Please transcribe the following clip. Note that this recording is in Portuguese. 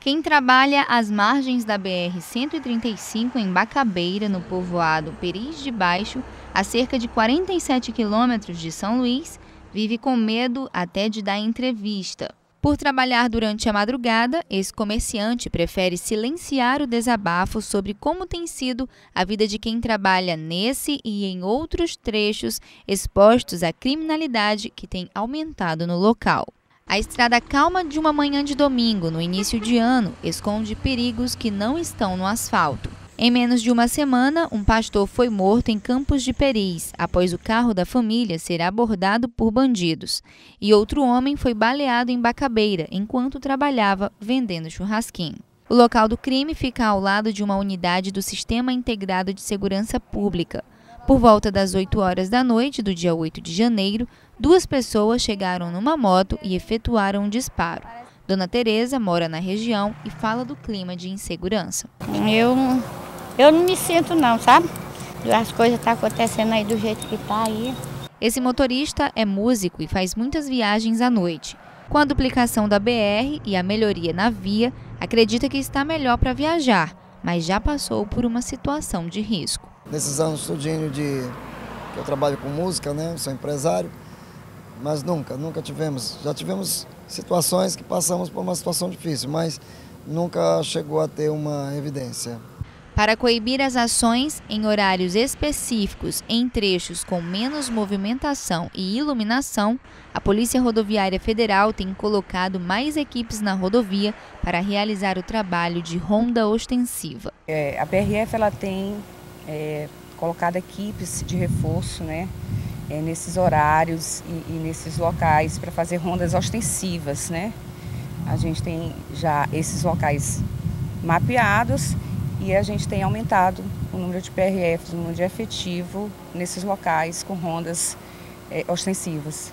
Quem trabalha às margens da BR-135 em Bacabeira, no povoado Peris de Baixo, a cerca de 47 quilômetros de São Luís, vive com medo até de dar entrevista. Por trabalhar durante a madrugada, esse comerciante prefere silenciar o desabafo sobre como tem sido a vida de quem trabalha nesse e em outros trechos expostos à criminalidade que tem aumentado no local. A estrada calma de uma manhã de domingo, no início de ano, esconde perigos que não estão no asfalto. Em menos de uma semana, um pastor foi morto em Campos de Peris, após o carro da família ser abordado por bandidos. E outro homem foi baleado em Bacabeira, enquanto trabalhava vendendo churrasquinho. O local do crime fica ao lado de uma unidade do Sistema Integrado de Segurança Pública. Por volta das 8 horas da noite do dia 8 de janeiro, duas pessoas chegaram numa moto e efetuaram um disparo. Dona Tereza mora na região e fala do clima de insegurança. Eu, eu não me sinto não, sabe? As coisas estão tá acontecendo aí do jeito que está aí. Esse motorista é músico e faz muitas viagens à noite. Com a duplicação da BR e a melhoria na via, acredita que está melhor para viajar, mas já passou por uma situação de risco. Nesses anos tudinho de que eu trabalho com música, né? Sou empresário, mas nunca, nunca tivemos. Já tivemos situações que passamos por uma situação difícil, mas nunca chegou a ter uma evidência. Para coibir as ações em horários específicos em trechos com menos movimentação e iluminação, a Polícia Rodoviária Federal tem colocado mais equipes na rodovia para realizar o trabalho de ronda ostensiva. É, a PRF ela tem é, colocado equipes de reforço, né? É, nesses horários e, e nesses locais para fazer rondas ostensivas, né? A gente tem já esses locais mapeados e a gente tem aumentado o número de PRFs, o número de efetivo nesses locais com rondas é, ostensivas.